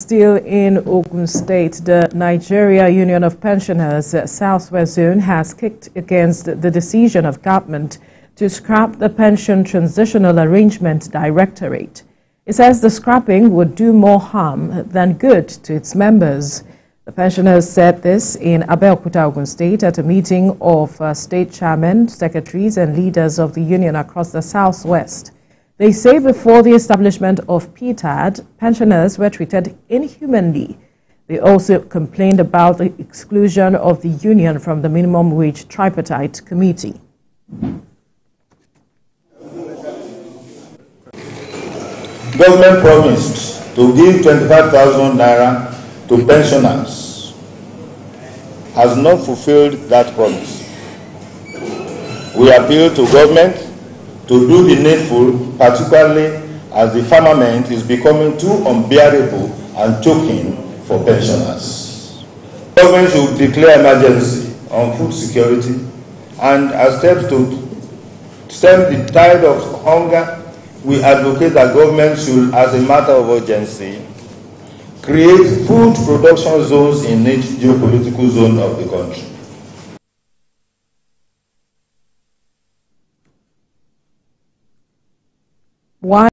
Still in Ogun State, the Nigeria Union of Pensioners uh, Southwest Zone has kicked against the decision of government to scrap the Pension Transitional Arrangement Directorate. It says the scrapping would do more harm than good to its members. The pensioners said this in Abeokuta, Ogun State at a meeting of uh, state chairmen, secretaries and leaders of the union across the Southwest. They say before the establishment of PTAD, pensioners were treated inhumanly. They also complained about the exclusion of the union from the minimum wage tripartite committee. Government promised to give 25,000 naira to pensioners, has not fulfilled that promise. We appeal to government to do the needful, particularly as the firmament is becoming too unbearable and choking for pensioners. Government should declare emergency on food security and as steps to stem the tide of hunger, we advocate that government should, as a matter of urgency, create food production zones in each geopolitical zone of the country. Why